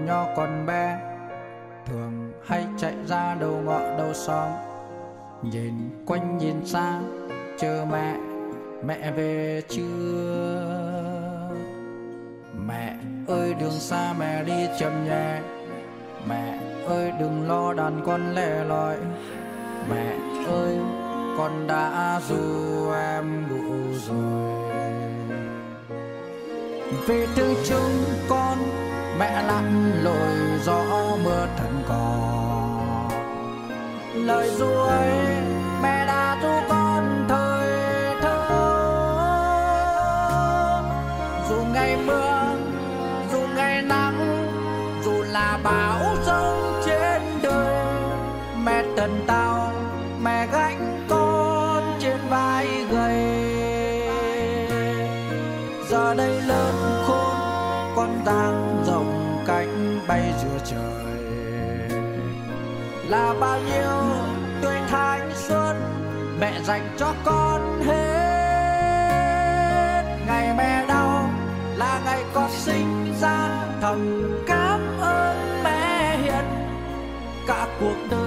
còn nho còn bé. Thường hay chạy ra đầu ngõ đầu xóm, nhìn quanh nhìn xa, chờ mẹ mẹ về chưa? Mẹ ơi, đường xa mẹ đi chậm nhẹ. Mẹ ơi, đừng lo đàn con lẻ loi. Mẹ ơi, con đã du em đủ rồi. Vì từ chúng con mẹ lặn lội gió mưa thần cò. Lời ruối bao nhiêu tuổi thanh xuân, mẹ dành cho con hết. Ngày mẹ đau là ngày con sinh ra, thầm cảm ơn mẹ hiền. Cả cuộc đời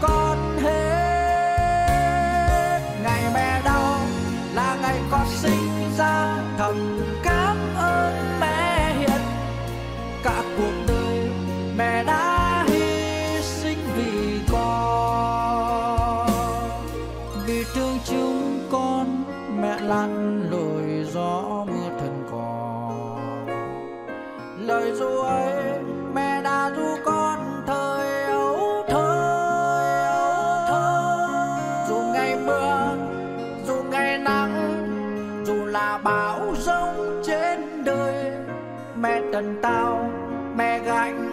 con hết. gần tao mẹ gạnh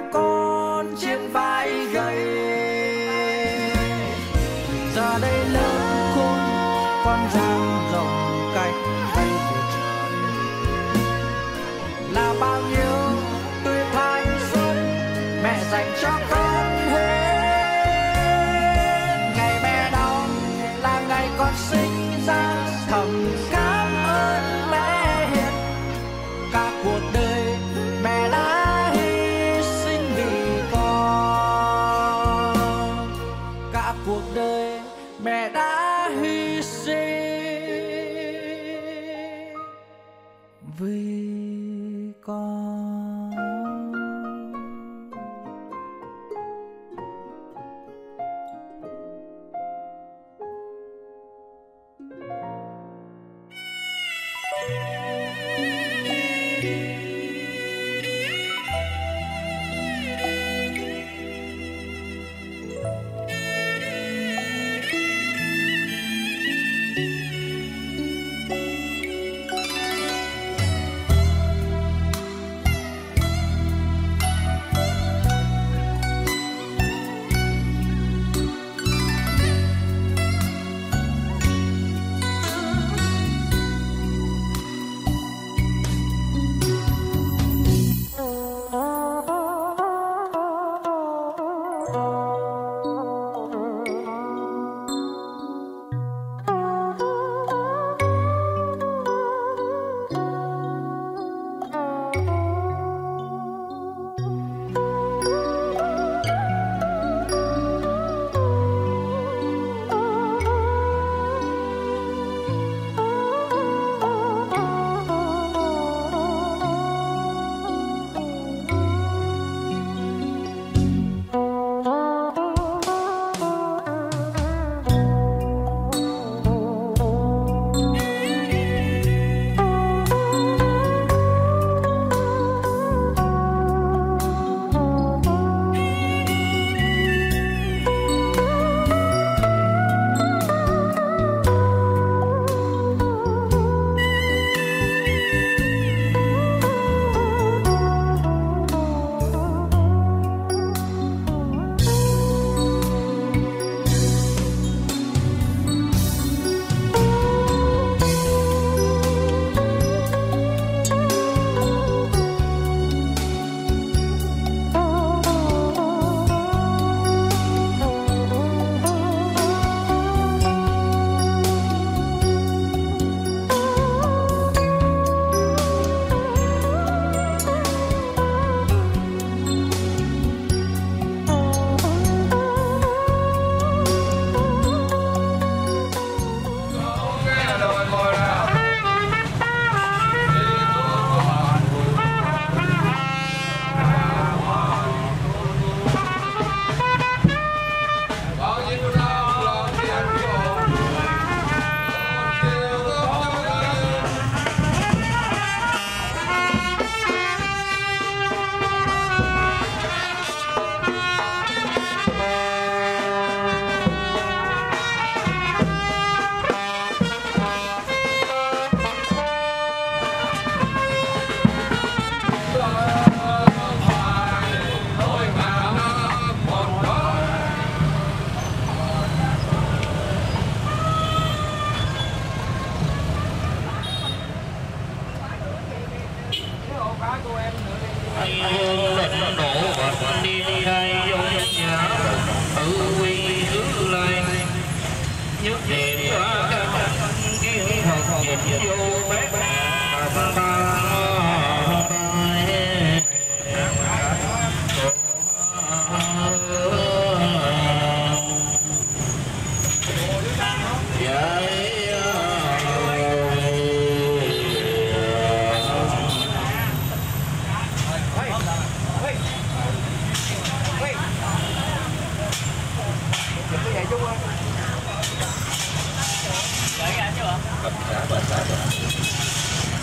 sabar sabar sabar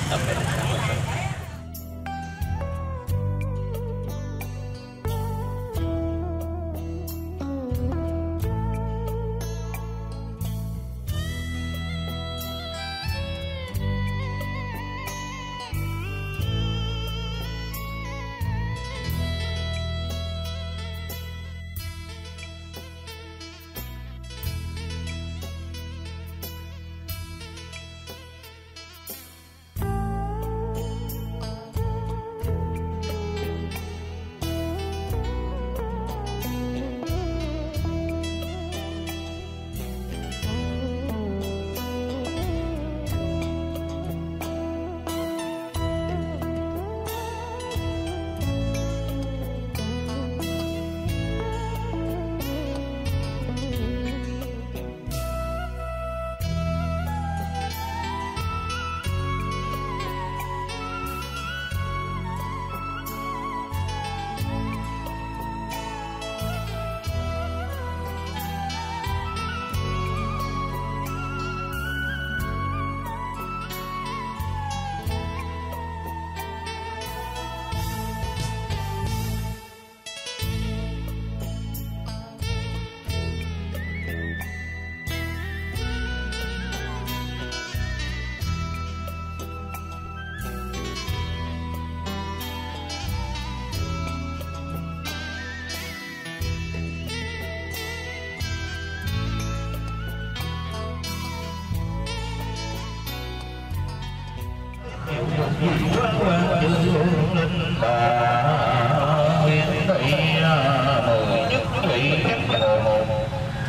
sabar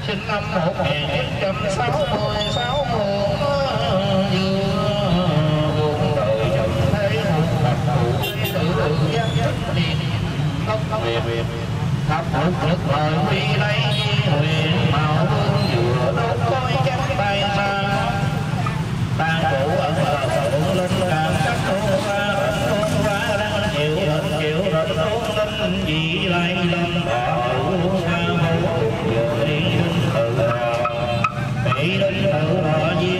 sinh năm 1960 sáu muộn vừa buồn đời chồng thế một tập tự giác trách liền công việc thập phục lực mời đi lấy huyền chỉ lại lâm đạo hoa hậu người đến tự họ bị đến tự họ di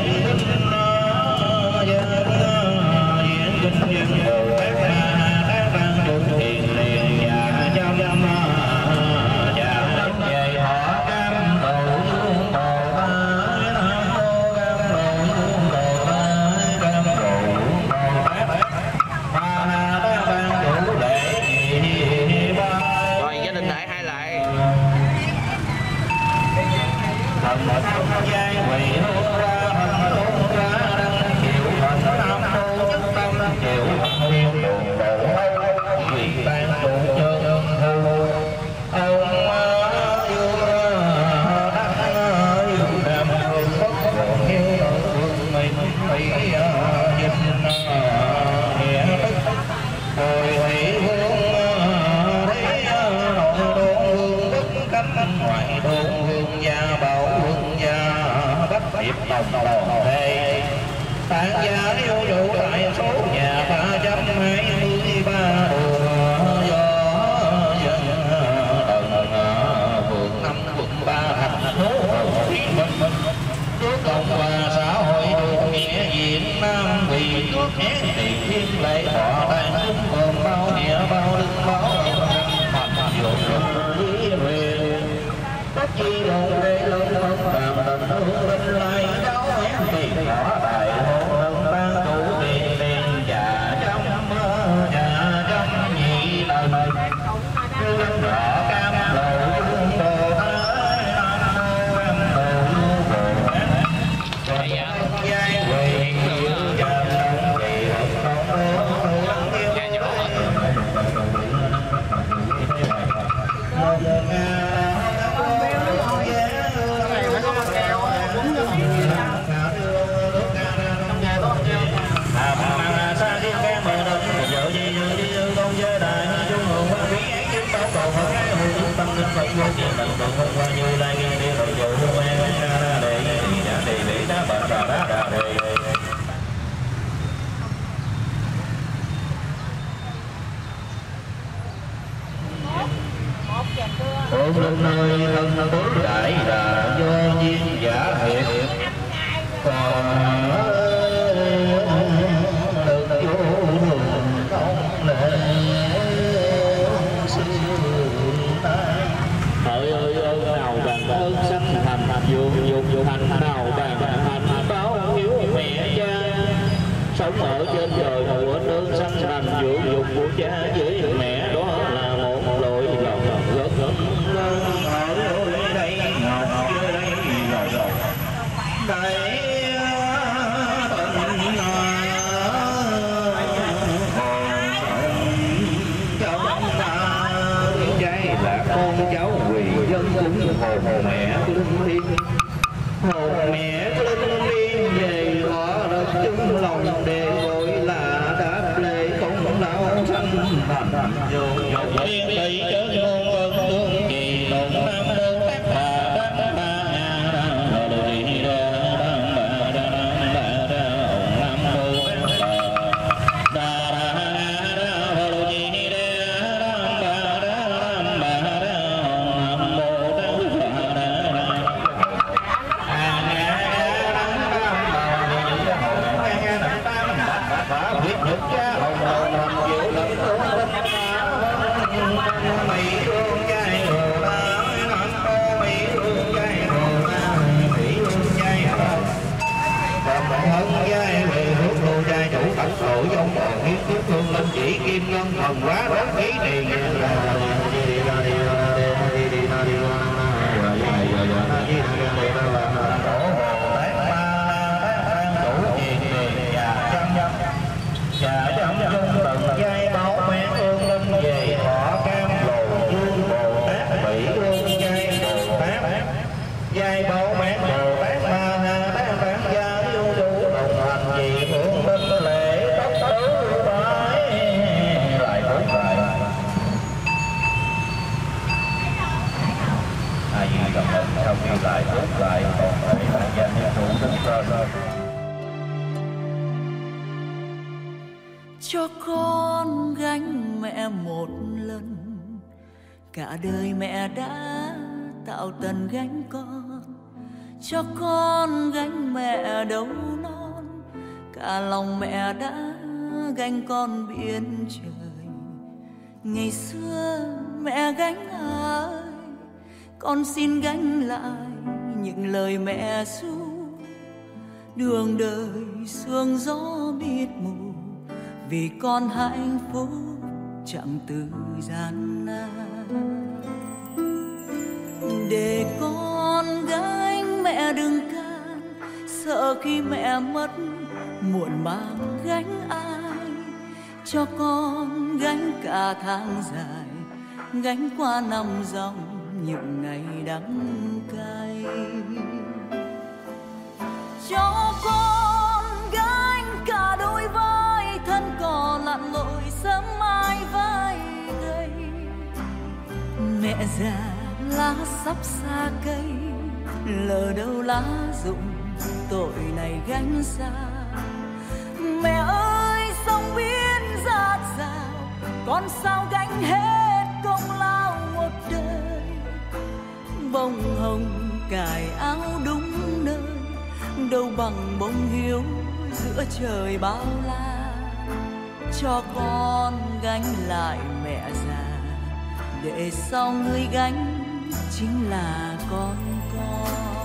tu nơi thân bốn đại là do duyên giả hiện còn được vô luồng không lệ hỡi ơi ơn nào bàn ơn sắc thành vô vô vô thành nào bàn thành báo hiếu mẹ cha sống ở trên trời của nước sanh thành dưỡng dục của cha cho con gánh mẹ một lần. Cả đời mẹ đã tạo tần gánh con, cho con gánh mẹ đâu non. Cả lòng mẹ đã gánh con biển trời. Ngày xưa mẹ gánh ai, con xin gánh lại những lời mẹ ru. Đường đời sương gió biết mù vì con hạnh phúc chẳng từ gian nan. Để con gánh mẹ đừng can, sợ khi mẹ mất muộn màng gánh ai. Cho con gánh cả tháng dài, gánh qua năm dòng những ngày đắng cay. Cho con mẹ già lá sắp xa cây lờ đâu lá rụng tội này gánh xa. Mẹ ơi sông biến ra rào, con sao gánh hết công lao một đời? Bông hồng cài áo đúng nơi đâu bằng bông hiếu giữa trời bao la. Cho con gánh lại mẹ già để sau người gánh chính là con con.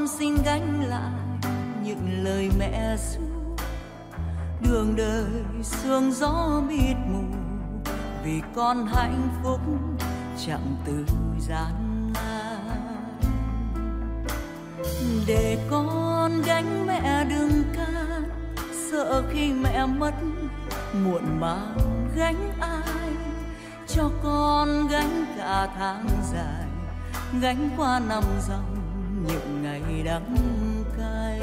Con xin gánh lại những lời mẹ ru. Đường đời sương gió mịt mù, vì con hạnh phúc chẳng từ gian nan. Để con gánh mẹ đừng can sợ khi mẹ mất, muộn màng gánh ai. Cho con gánh cả tháng dài, gánh qua năm dòng những ngày đắng cay.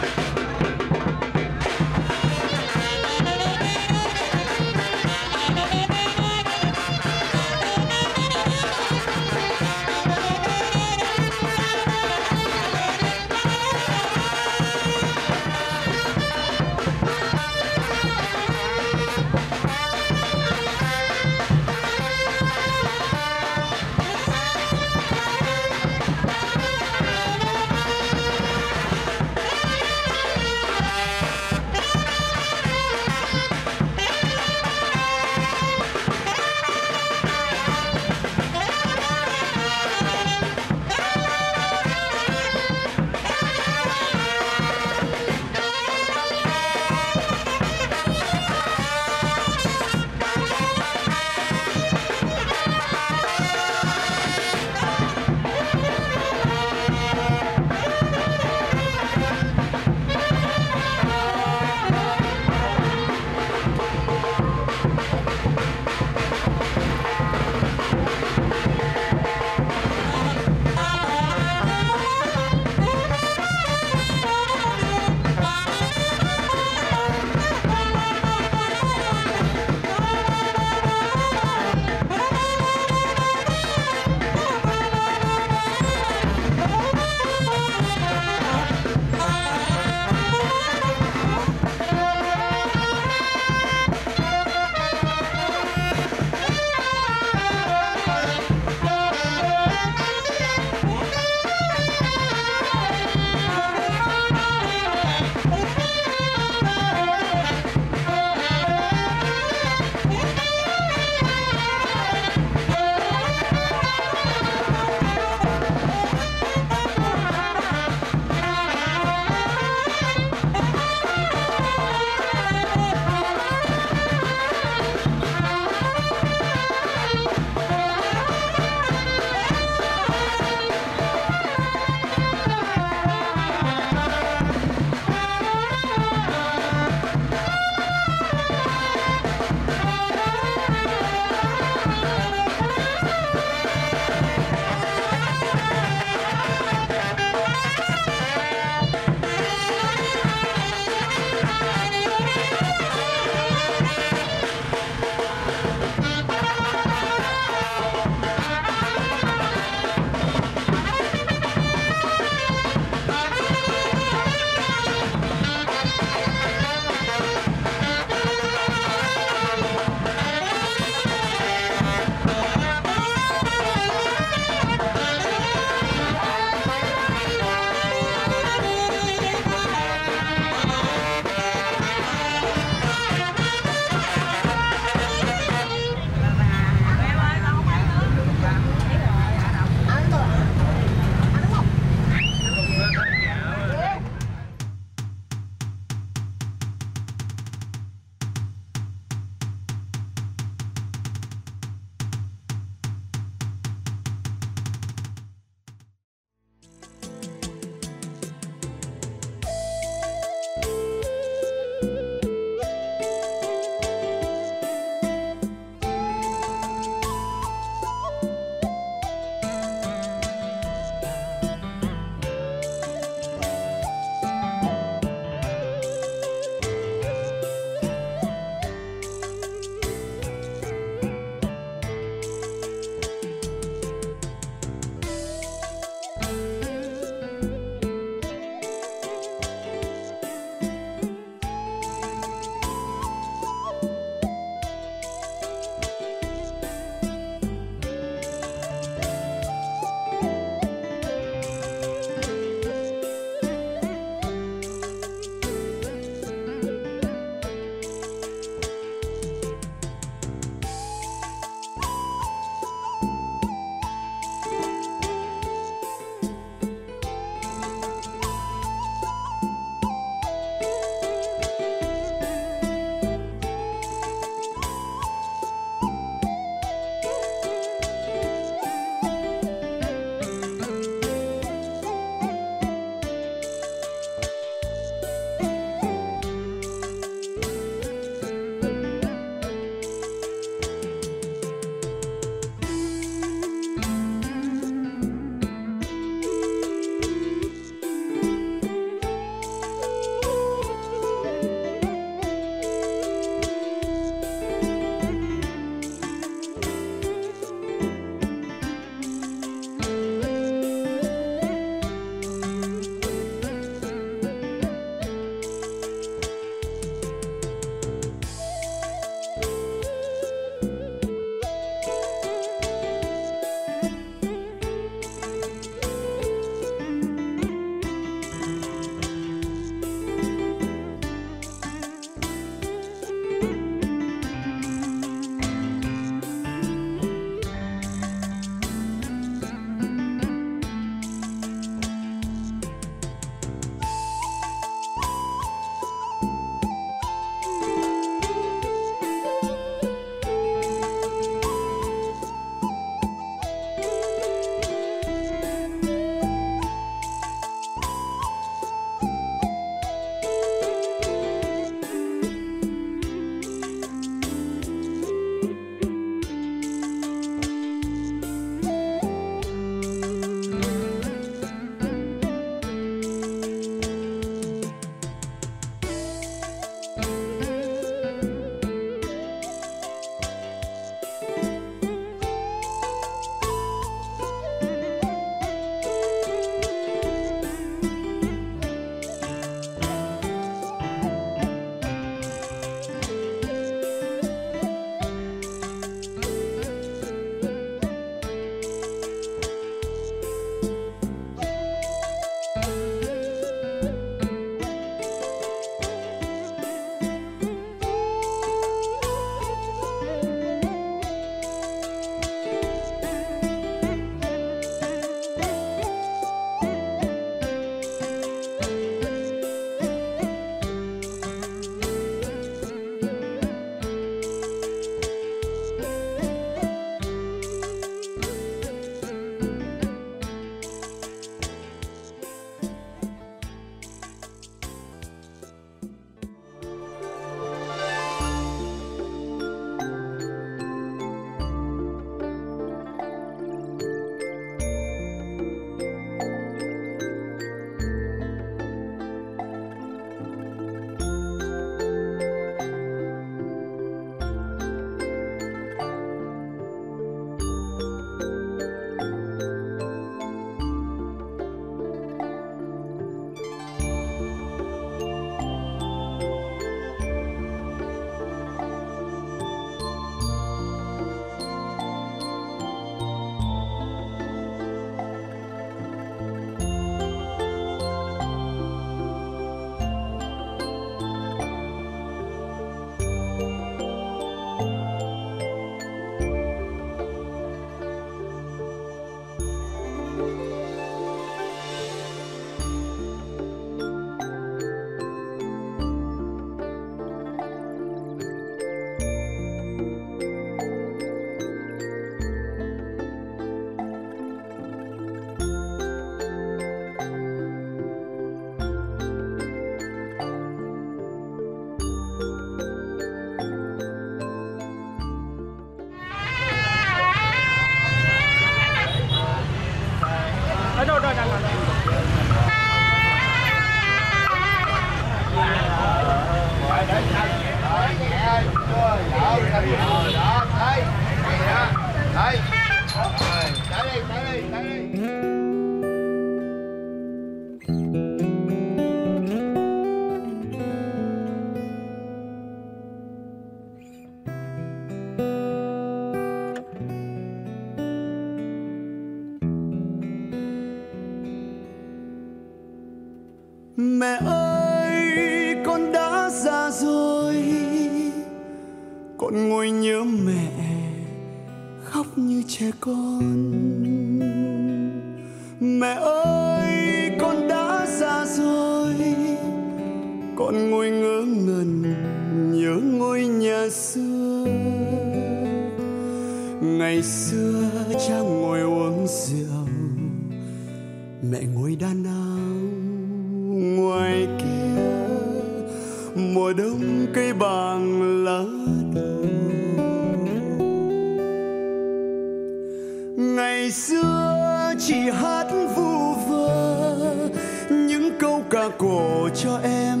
Hát vu vơ. Những câu ca cổ cho em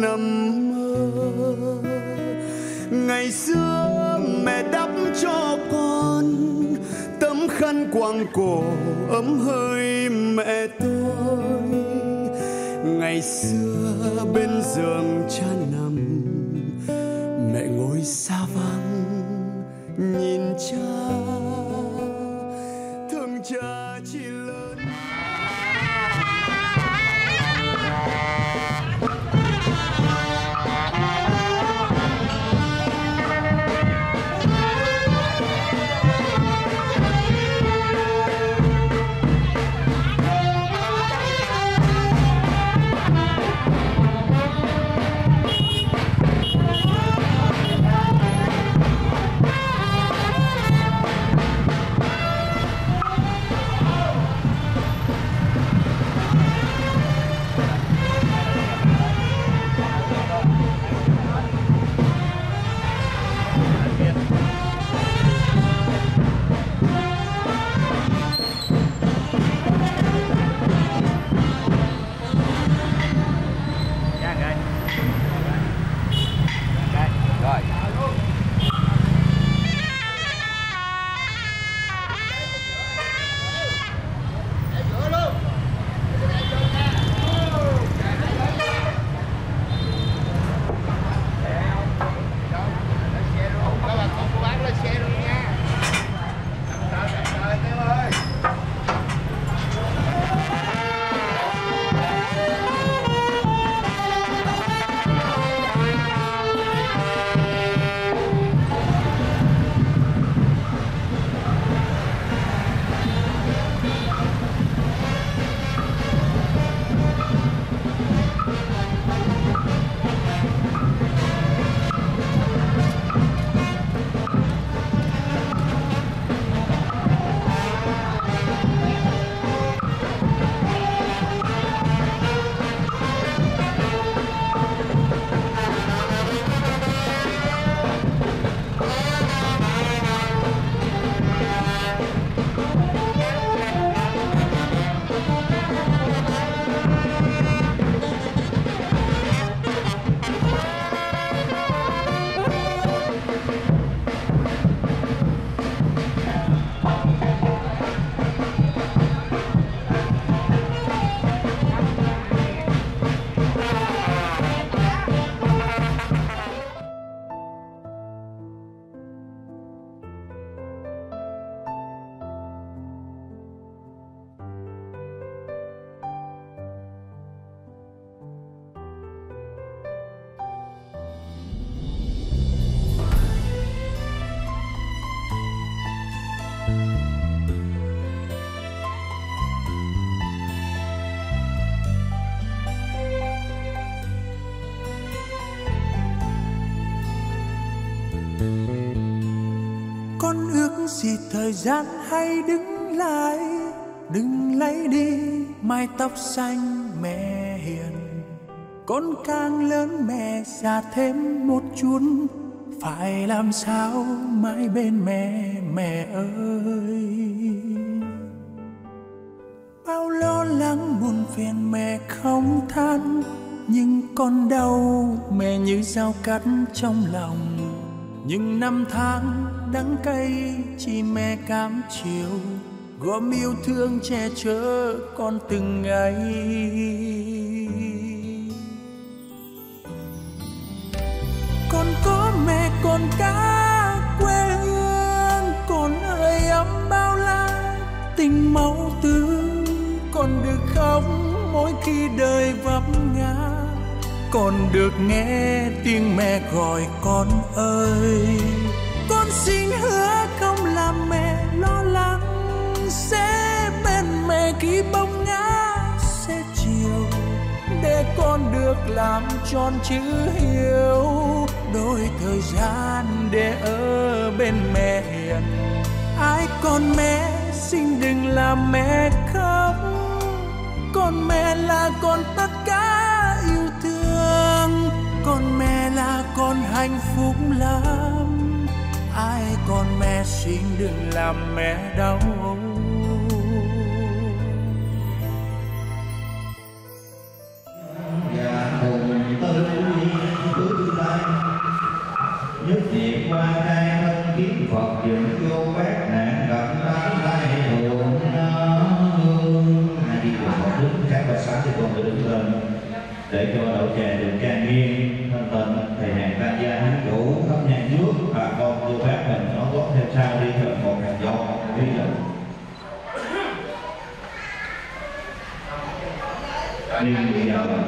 nằm mơ. Ngày xưa mẹ đắp cho con tấm khăn quàng cổ ấm hơi mẹ tôi. Ngày xưa bên giường cha nằm, mẹ ngồi xa vắng nhìn cha. Thương cha. Thì thời gian hay đứng lại, đừng lấy đi mái tóc xanh mẹ hiền. Con càng lớn mẹ già thêm một chút, phải làm sao mãi bên mẹ mẹ ơi? Bao lo lắng buồn phiền mẹ không than, nhưng con đau mẹ như dao cắt trong lòng. Những năm tháng đắng cay, chỉ mẹ cám chiều, gom yêu thương che chở con từng ngày. Con có mẹ, còn cả quê hương, còn hơi ấm bao la, tình máu tươi còn được khóc mỗi khi đời vấp ngã. Con được nghe tiếng mẹ gọi con ơi con xin hứa không làm mẹ lo lắng. Sẽ bên mẹ khi bông ngã, sẽ chiều để con được làm tròn chữ hiếu. Đôi thời gian để ở bên mẹ hiền ai con mẹ, xin đừng làm mẹ khóc. Con mẹ là con tất cả yêu thương. Con mẹ là con hạnh phúc lắm ai con mẹ xin đừng làm mẹ đau. Và cùng tư bước tay nhất niệm qua khai thân kiến phật dựng vô bát nạn gặp ta tay hưởng hương. Hai đi cùng một đứng các bài sáng thì con người đứng lên, để cho đậu trà được trang nghiêm, thân tình, thầy hàng tan gia hán chủ. Nhưng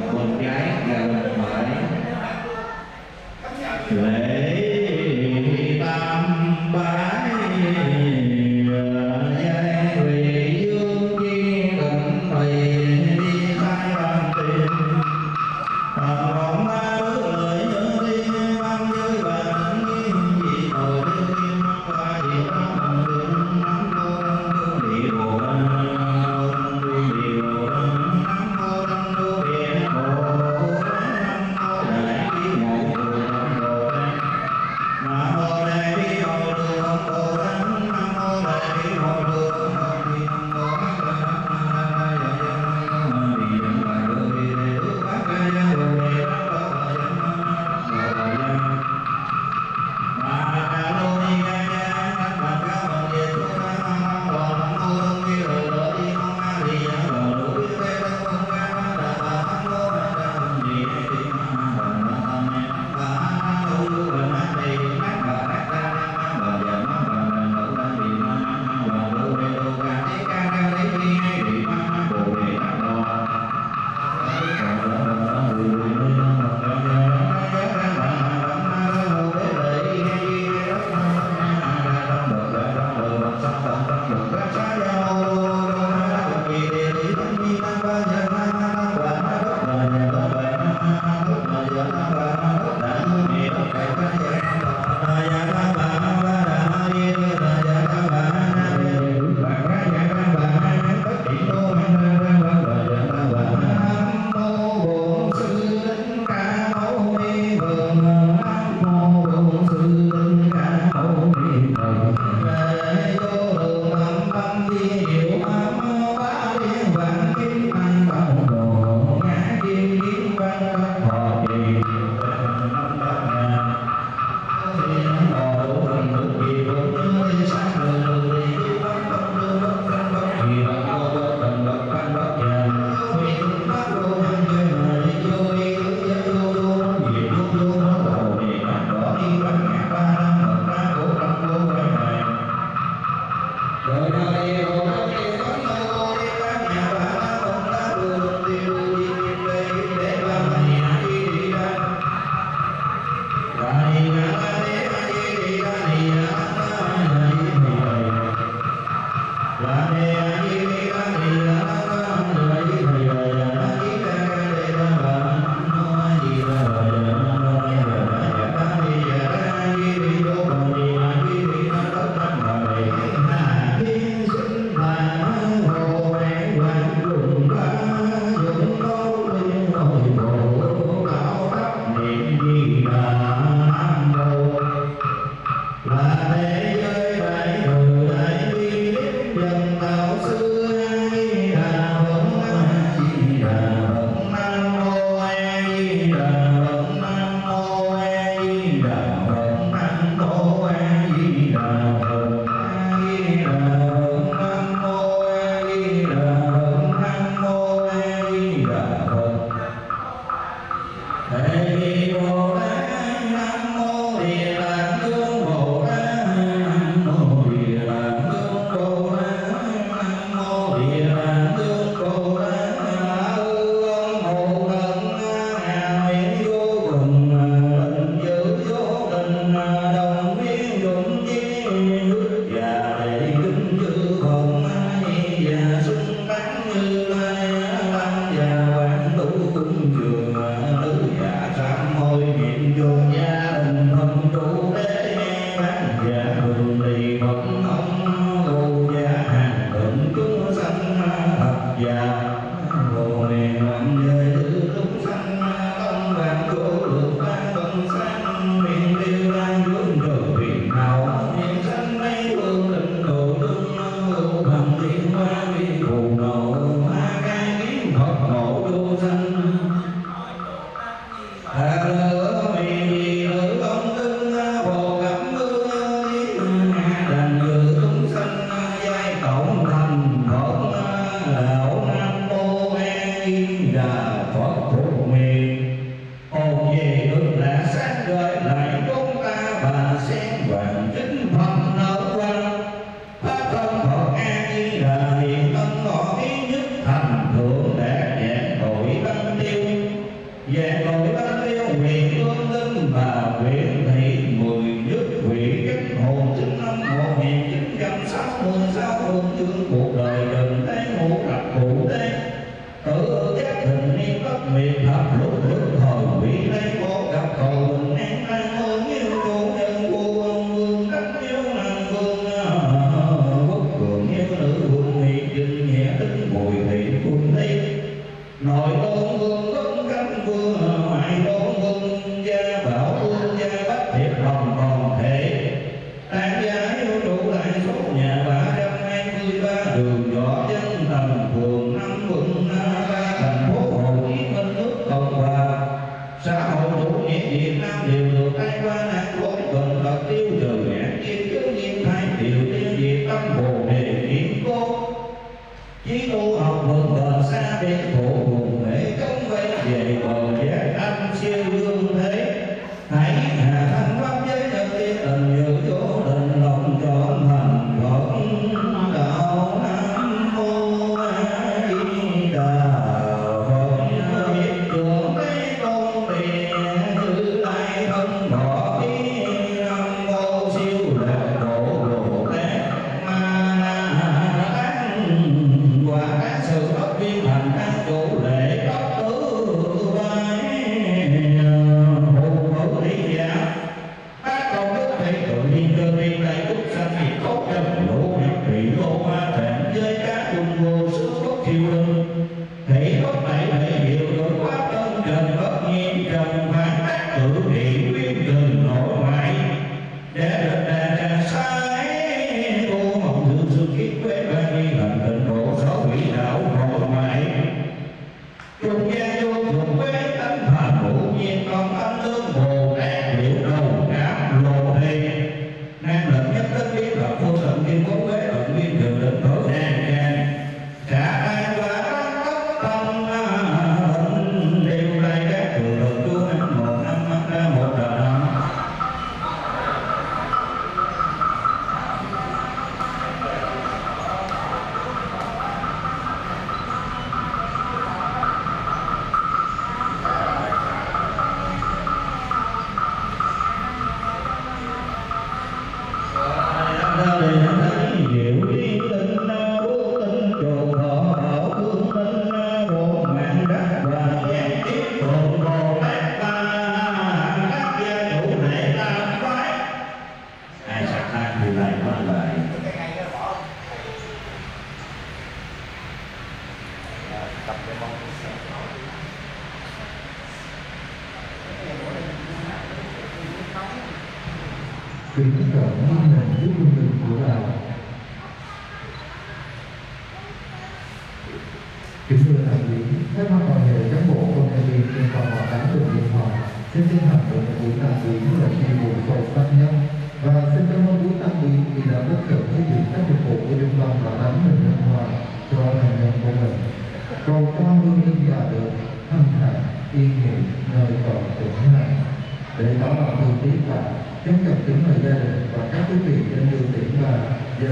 Bye.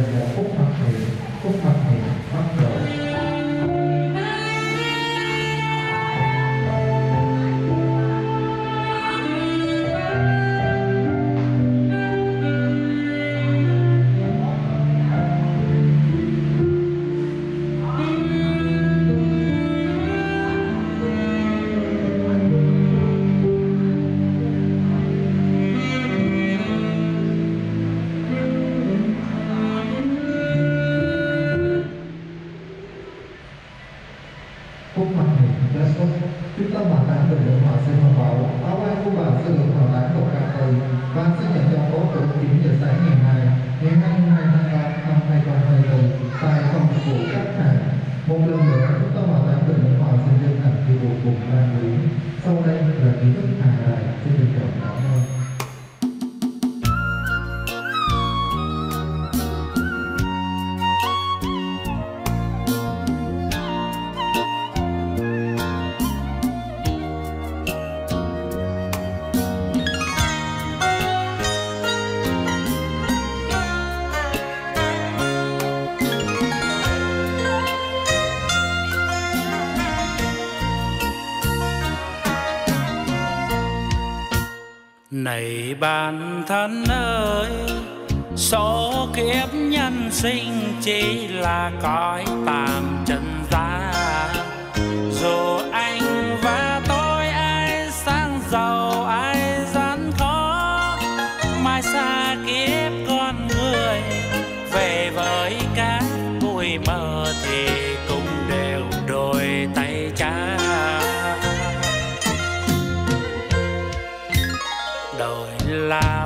Dành bản thân ơi, số kiếp nhân sinh chỉ là cõi tạm trần gian. Dù anh và tôi ai sang giàu, ai gian khó, mai xa kiếp con người về với các bụi mờ thì la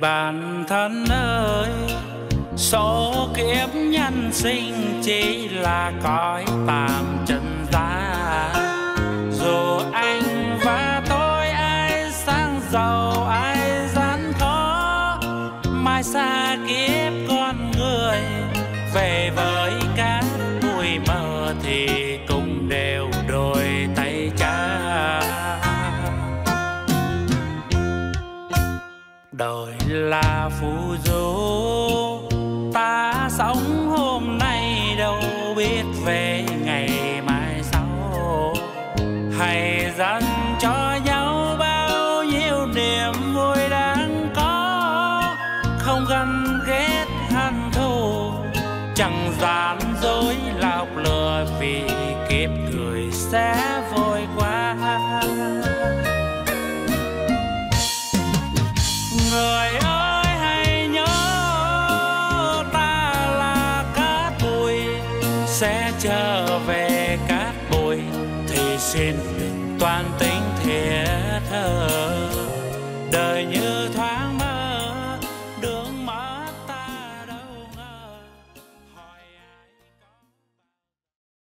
bản thân ơi số kiếp nhân sinh chỉ là cõi tạm